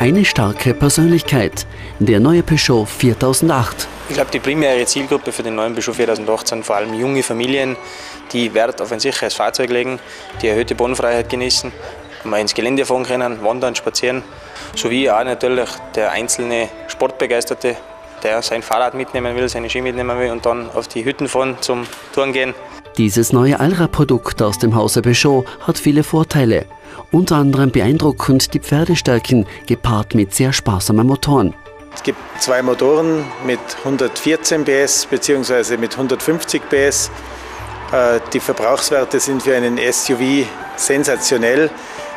Eine starke Persönlichkeit, der neue Peugeot 4008. Ich glaube, die primäre Zielgruppe für den neuen Peugeot 4008 sind vor allem junge Familien, die Wert auf ein sicheres Fahrzeug legen, die erhöhte Bodenfreiheit genießen, mal ins Gelände fahren können, wandern, spazieren, sowie auch natürlich der einzelne Sportbegeisterte, der sein Fahrrad mitnehmen will, seine Ski mitnehmen will und dann auf die Hütten fahren zum Touren gehen. Dieses neue Allradprodukt aus dem Hause Peugeot hat viele Vorteile. Unter anderem beeindruckend die Pferdestärken, gepaart mit sehr sparsamen Motoren. Es gibt zwei Motoren mit 114 PS bzw. mit 150 PS. Äh, die Verbrauchswerte sind für einen SUV sensationell.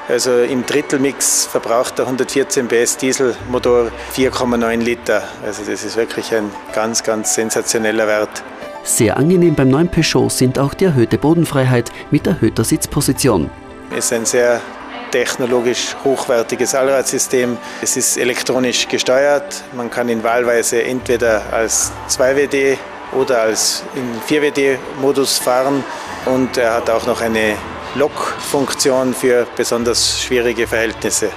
Also im Drittelmix verbraucht der 114 PS Dieselmotor 4,9 Liter. Also das ist wirklich ein ganz, ganz sensationeller Wert. Sehr angenehm beim neuen Peugeot sind auch die erhöhte Bodenfreiheit mit erhöhter Sitzposition. Es ist ein sehr technologisch hochwertiges Allradsystem. Es ist elektronisch gesteuert. Man kann ihn wahlweise entweder als 2WD oder als im 4WD-Modus fahren. Und er hat auch noch eine Lokfunktion für besonders schwierige Verhältnisse.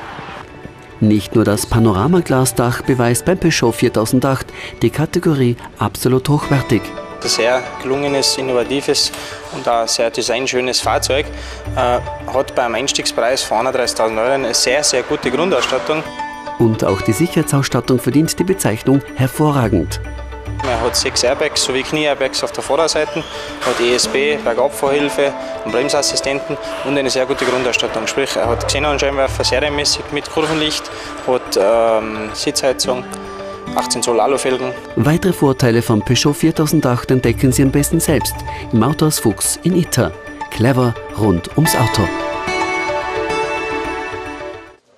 Nicht nur das Panoramaglasdach beweist beim Peugeot 4008 die Kategorie absolut hochwertig. Ein sehr gelungenes, innovatives und auch sehr designschönes Fahrzeug. Äh, hat beim Einstiegspreis von 31.000 Euro eine sehr, sehr gute Grundausstattung. Und auch die Sicherheitsausstattung verdient die Bezeichnung hervorragend. Er hat sechs Airbags sowie Knie-Airbags auf der Vorderseite, hat ESP, Bergabfahrhilfe, einen Bremsassistenten und eine sehr gute Grundausstattung. Sprich, er hat Xenon-Scheinwerfer serienmäßig mit Kurvenlicht, hat ähm, Sitzheizung, 18 Zoll Alufelgen. Weitere Vorteile vom Peugeot 4008 entdecken Sie am besten selbst im Autohaus Fuchs in Itter. Clever rund ums Auto.